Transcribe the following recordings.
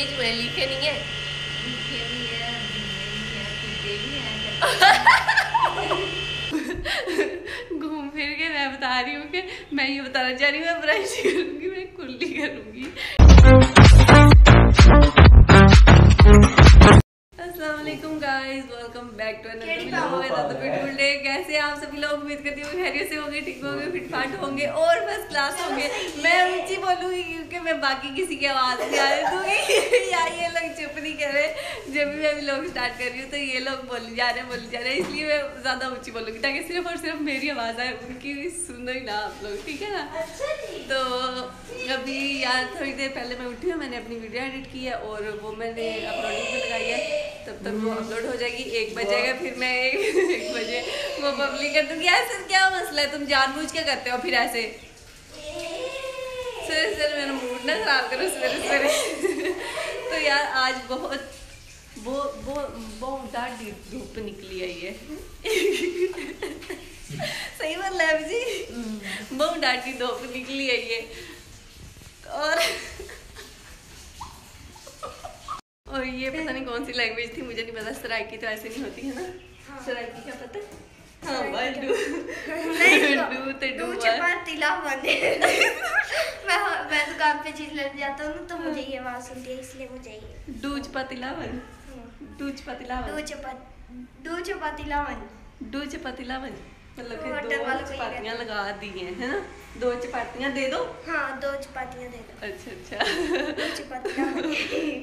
लिखे नहीं है। लिखे भी है नहीं है पीते भी हैं। घूम फिर के मैं बता रही हूँ कि मैं ये बताना चाह रही हूँ मैं ब्रश करूँगी मैं कुल्ली करूँगी। Aslam guys welcome back to beautiful day कैसे आप सभी लोग? उम्मीद करती हूँ खैरियत से होंगे ठीक होंगे फिटफाट होंगे और फ़र्स्ट क्लास होंगे। मैं ऊँची बोलूँगी क्योंकि मैं बाकी किसी की आवाज़ नहीं आने दूँगी या ये लोग चुप नहीं कर रहे। जब भी मैं भी लोग स्टार्ट कर रही हूँ तो ये लोग बोली जा रहे हैं बोली जा रहे हैं। इसलिए मैं ज़्यादा ऊँची बोलूँगी ताकि सिर्फ़ और सिर्फ़ मेरी आवाज़ आए उनकी सुनो ही ना आप लोग ठीक है ना? तो अभी यार थोड़ी देर पहले मैं उठी हूँ मैंने अपनी वीडियो एडिट की है और वो मैंने अपलोडिंग पे लगाई है। तब तक वो अपलोड हो जाएगी एक बजेगा फिर मैं एक, एक बजे वो पब्लिक कर दूँगी यार सर क्या मसला है? तुम जानबूझ के करते हो फिर ऐसे. सर सर मेरा मूड ना खराब करो सवेरे सवेरे। तो यार आज बहुत वो वो बहुत डांडी धूप निकली आई है सही बोल है जी? बहुत डांटी धूप निकली आई है और और ये पता नहीं कौन सी लैंग्वेज थी मुझे नहीं पता सराइकी तो ऐसे नहीं होती है ना। सराइकी क्या पता? हाँ डू डू तो डू डू मैं मैं दुकान पे चीज़ लेने जाता हूँ तो मुझे ये आवाज़ सुनती है इसलिए मुझे ये। मतलब कि दो चपातियाँ लगा दी हैं है ना दो चपातियाँ दे दो हाँ दो चपातियाँ दे दो अच्छा अच्छा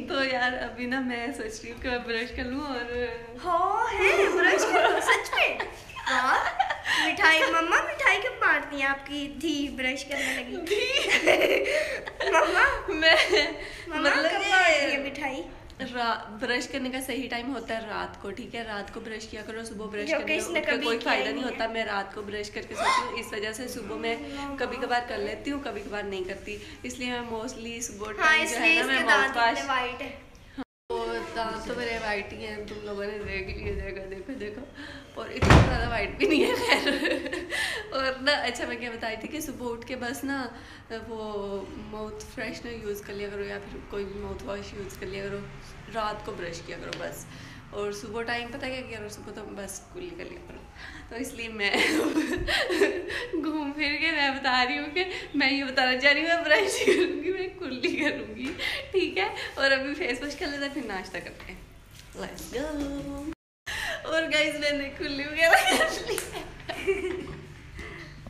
तो यार अभी ना मैं सोच रही हूँ कि मैं ब्रश कर लूँ और हो है ब्रश करो सच में मिठाई मम्मा मिठाई हैं आपकी धी ब्रश करने लगी मम्मा मैं मम्मा मतलब कब है मिठाई ब्रश करने का सही टाइम होता है रात को ठीक है? रात को ब्रश किया करो सुबह ब्रश करने का कोई फ़ायदा ही नहीं होता। मैं रात को ब्रश करके सोती हूँ इस वजह से सुबह मैं कभी कभार कर लेती हूँ कभी कभार नहीं करती। इसलिए मैं मोस्टली सुबह हाँ टाइम जो है ना मैं माउथ वॉश दांत तो मेरे वाइट ही हैं, तुम लोगों ने देख लिए देखो देखो देखो। और इतना ज़्यादा वाइट भी नहीं है, खैर। और ना अच्छा मैं क्या बताई थी कि सुबह उठ के बस ना, वो माउथ फ्रेशनर यूज़ कर लिया करो या फिर कोई भी माउथ वॉश यूज़ कर लिया करो। रात को ब्रश किया करो, बस। और सुबह टाइम पता क्या किया? सुबह तो बस कुल्ली कर लिया करो तो इसलिए मैं घूम फिर के मैं बता रही हूँ कि मैं ये बताना चाह रही हूँ, मैं ब्रश करूँगी, मैं कुल्ली करूँगी, ठीक है? और अभी फेस वॉश कर लेते फिर नाश्ता करते हैं। लेट्स गो और गाइस मैंने कुल्ली वगैरह कर ली।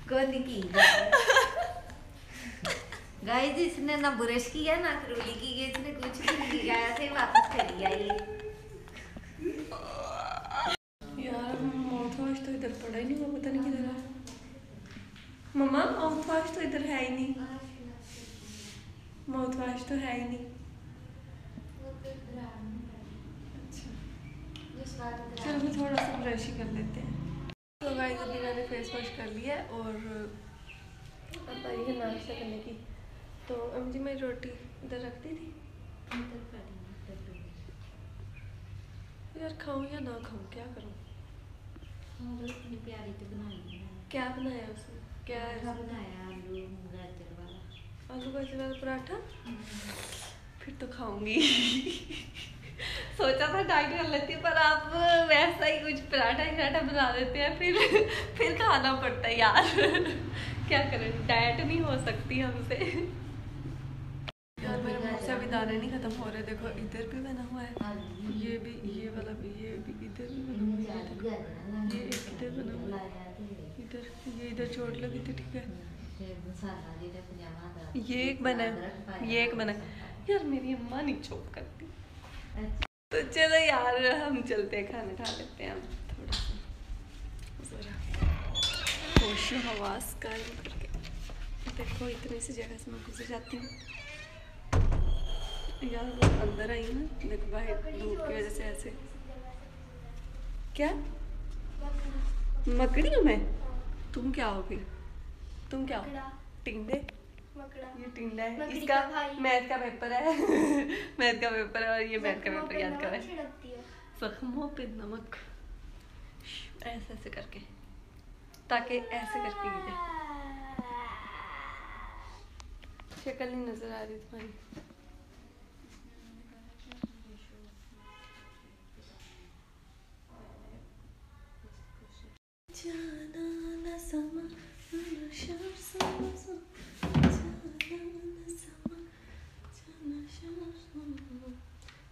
कौन की? गाइस इसने ना ब्रश किया ना करोली की इसने कुछ नहीं किया, ऐसे वापस कर आई। यार माउथ पड़ा ही नहीं हुआ पता नहीं किधर है। मम्मा माउथ वॉश तो इधर है ही नहीं। माउथ वॉश तो है ही नहीं। अच्छा। चलो फिर थोड़ा सा ब्रश ही कर लेते हैं। तो गाइस अभी मैंने फेस वॉश कर लिया है और अब आई है नाश्ता करने की। तो अम्म जी मेरी रोटी इधर रख दी थी। यार खाऊं या ना खाऊं क्या करूँ? प्यारी तो क्या बनाया उसने क्या बनाया आलू गाजर वाला आलू गाजर वाला पराठा फिर तो खाऊँगी सोचा था डाइट कर लेती हूँ, पर आप वैसा ही कुछ पराठा ही पराठा बना देते हैं फिर फिर खाना पड़ता है यार क्या करें डाइट नहीं हो सकती हमसे यार मेरे मुँह से अभी दाने नहीं खत्म हो रहे देखो इधर भी बना हुआ है भी वाला भी ये भी इधर भी बना हुआ है ये एक इधर बना हुआ है। इधर, ये इधर चोट लगी थी, ठीक है। ये एक बना है, ये एक बना है। यार, मेरी अम्मा नहीं चौक करती। तो चलो यार, हम चलते हैं, खाना खा लेते हैं अब थोड़ा सा। ज़रा होश हवास कायम करके। देखो, इतनी सी जगह से मैं गुजर जाती हूँ। यार अंदर आई ना देखो बाहर धूप की वजह से ऐसे। क्या? मकड़ी हूँ मैं? तुम क्या हो फिर तुम क्या हो। टिंडे? ये टिंडा है। इसका मैथ का पेपर है। मैथ का पेपर है और ये मैथ का पेपर याद कर। जख्मों पे नमक ऐसे ऐसे करके। ताकि ऐसे करके गिरे शक्ल नहीं नज़र आ रही तुम्हारी।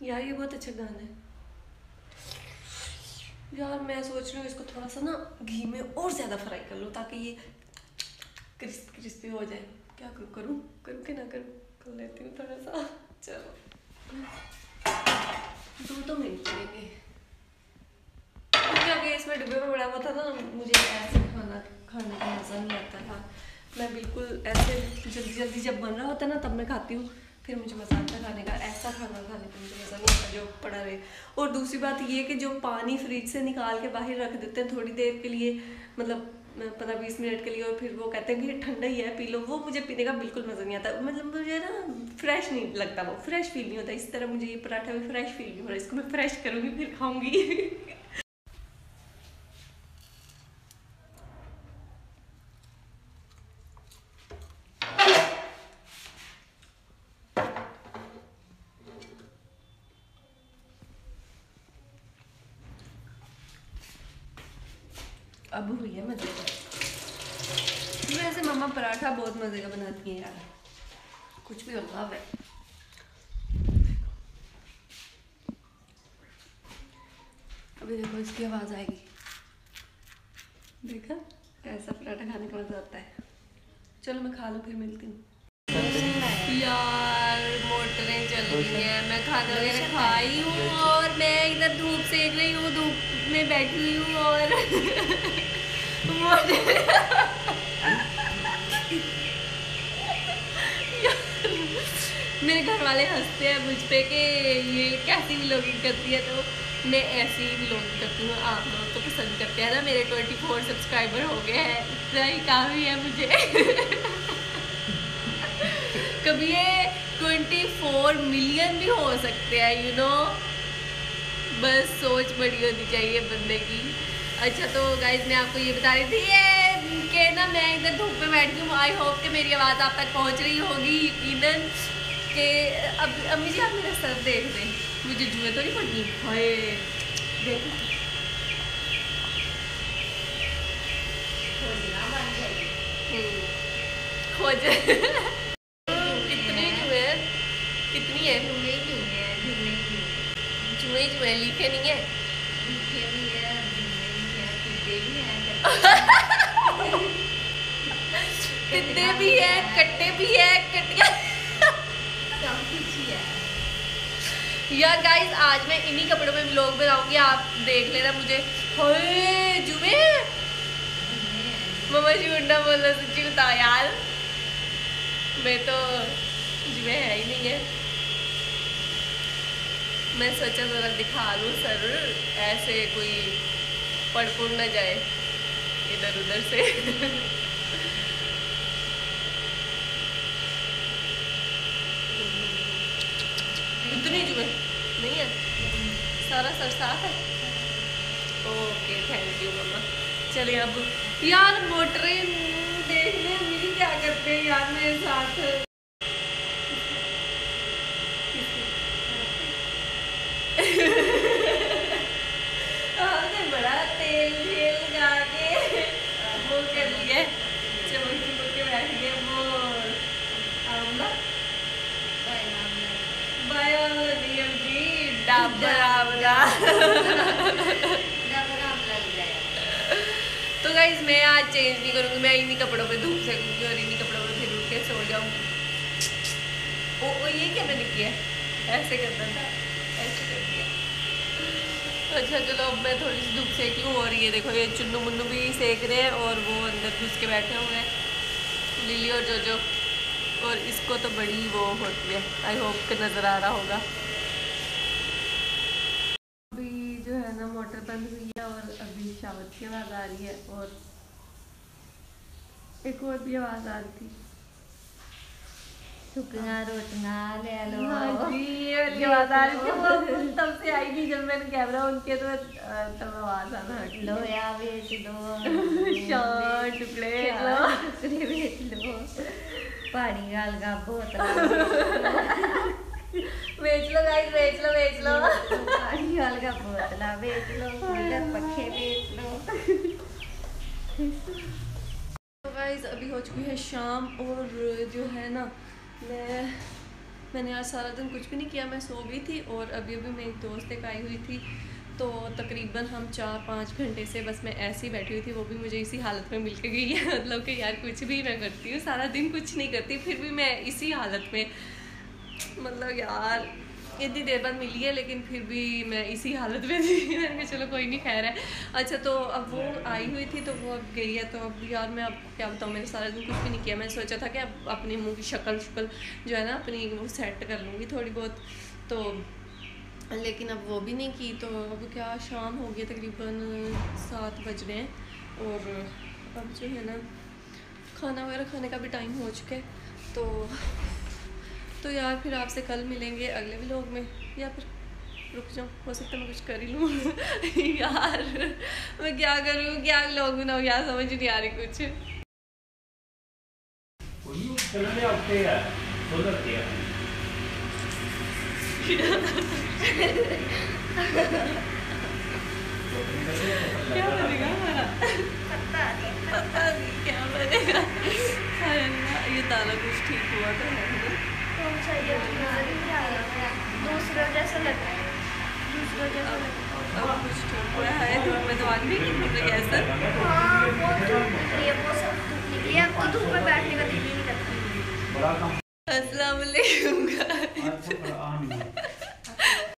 यार, ये बहुत अच्छा गाना है। यार, मैं सोच रही हूँ इसको थोड़ा सा ना घी में और ज़्यादा फ्राई कर लो, ताकि ये क्रिस्प क्रिस्पी हो जाए। क्या करूँ? करूँ? करूँ कि ना करूँ? कर लेती हूँ थोड़ा सा। चलो। दो तो मिनट लेंगे इसमें डिब्बे में बड़ा हुआ था ना, मुझे ऐसे खाना, खाने का मज़ा नहीं आता था। मैं बिल्कुल ऐसे जल्दी जल्दी जब बन रहा होता है ना, तब मैं खाती हूँ। फिर मुझे मज़ा आता खाने का, ऐसा खाना खाने का मुझे मज़ा नहीं आता, जो पड़ा रहे। और दूसरी बात ये कि जो पानी फ्रिज से निकाल के बाहर रख देते हैं थोड़ी देर के लिए मतलब पंद्रह बीस मिनट के लिए, और फिर वो कहते हैं कि ठंडा ही है, पी लो। वो मुझे पीने का बिल्कुल मज़ा नहीं आता। मतलब मुझे ना फ्रेश नहीं लगता वो फ्रेश फील नहीं होता। इस तरह मुझे ये पराठा भी फ्रेश फील नहीं हो रहा, इसको मैं फ्रेश करूँगी, फिर खाऊँगी। अब हुई है मज़े का। वैसे मम्मा पराठा बहुत मज़े का बनाती है यार। कुछ भी होता है। अभी देखो इसकी आवाज़ आएगी। देखा? ऐसा पराठा खाने का मज़ा आता है। चलो मैं खा लूँ, फिर मिलती हूँ। यार, मोटरें चल रही हैं। मैं खाना वगैरह खाई हूँ और मैं इधर धूप सेक रही हूँ, धूप में बैठी हुई हूँ और मेरे घर वाले हँसते हैं मुझ पे कि ये कैसी व्लॉगिंग करती है तो मैं ऐसी ही व्लॉगिंग करती हूँ, आप लोग तो पसंद करते हैं ना, मेरे ट्वेंटी फोर सब्सक्राइबर हो गए हैं, इतना ही काफ़ी है मुझे। कभी ये ट्वेंटी फोर मिलियन भी हो सकते हैं यू नो बस सोच बड़ी होनी चाहिए बंदे की। अच्छा तो गाइज़ मैं आपको ये बता रही थी ये कि ना मैं इधर धूप में बैठी हूँ। आई होप कि मेरी आवाज़ आप तक पहुँच रही होगी यकीनन कि अब अम्मी जी आप मेरा सर देख रहे मुझे जुए तो नहीं पड़नी? हाय देखो खोज। कितने जुए? हैं? कितनी है? जुए जुए। जुए जुए जुए लिखे नहीं है? लिखे भी है। जुए भी है, कट्टे भी है कटिया यार गाइस आज मैं इन्हीं कपड़ों में व्लॉग बनाऊँगी, आप देख लेना मुझे। जुमे। मम्मा जी उंडा बोला सच्ची बता यार। मैं तो जुमे है ही नहीं है। मैं सोचा जरा दिखा लूँ सर, ऐसे कोई पड़ पुड़ ना जाए। इधर उधर से। इतनी जुए नहीं है? सारा सर साफ़ है? ओके थैंक यू मम्मा चलिए अब, यार मोटरें देख ले मेरी क्या करते हैं? यार मेरे साथ आपने बड़ा तेल तेल लगा के वो कर लिया चमक चमक के बैठ गए वो आमला बायोनियम जी तो गाइज़ मैं आज चेंज नहीं करूँगी मैं इन्हीं कपड़ों पे धूप सेकूँगी और इन्हीं कपड़ों पे फिर उठ के सो जाऊँगी। ओ, ओ ये क्या मैंने किया ऐसे करना था ऐसे कर दिया। अच्छा चलो अब मैं थोड़ी सी धूप सेक लूँ और ये देखो ये चुन्नू मुन्नू भी सेक रहे हैं और वो अंदर घुस के बैठे हुए हैं लिली और जोजो। और इसको तो बड़ी वो होती है आई होप के नज़र आ रहा होगा अभी जो है ना मोटर बंद हुई है और अभी शावर की आवाज़ आ रही है और एक और भी आवाज़ आ रही थी। सुखना रोटियाँ ले लो। हाँ जी ये आवाज़ आ रही थी वो तब से आई नहीं जब मैंने कैमरा ऑन किया तो तब आवाज़ आना गई। लोया बेच दो। शान टुकड़े लो। टुकड़े बेच लो पानी गाल का बोतल। बेच लो गाइस बेच लो बेच लो बेच लो पखे बेच लो गाइस अभी हो चुकी है शाम और जो है ना, मैं मैंने आज सारा दिन कुछ भी नहीं किया, मैं सो गई थी और अभी अभी मेरी दोस्त एक आई हुई थी तो तकरीबन हम चार पाँच घंटे से बस मैं ऐसे ही बैठी हुई थी, वो भी मुझे इसी हालत में मिल के गई है। मतलब कि यार कुछ भी मैं करती हूँ, सारा दिन कुछ नहीं करती, फिर भी मैं इसी हालत में मतलब यार इतनी देर बाद मिली है लेकिन फिर भी मैं इसी हालत में थी। मैंने कहा चलो कोई नहीं खैर है। अच्छा तो अब वो आई हुई थी तो वो अब गई है तो अब यार मैं अब क्या बताऊँ मैंने सारा दिन कुछ भी नहीं किया। मैंने सोचा था कि अब अपने मुँह की शक्ल शक्ल जो है ना अपनी वो सेट कर लूँगी थोड़ी बहुत। तो लेकिन अब वो भी नहीं की तो अब क्या शाम हो है, तकरीबन सात बज रहे हैं। और अब जो है ना खाना वगैरह खाने का भी टाइम हो चुका है तो तो यार फिर आपसे कल मिलेंगे अगले व्लॉग में। या फिर रुक जाऊँ हो सकता है मैं कुछ कर ही लूँ। यार, मैं क्या करूँ? क्या व्लॉग बनाऊँ? यार समझ नहीं आ रही कुछ. क्या बनेगा हमारा? पता नहीं, क्या बनेगा? ये ताला कुछ ठीक हुआ तो है रूम चाहिए नज़र ही नहीं आ रहा दूसरा जैसा लग रहा है। धूप में दुकान भी नहीं धूप सर? हाँ बहुत तो धूप निकली है बहुत सब धूप निकली है। आपको तो धूप में बैठने का दिल ही नहीं लगता असलम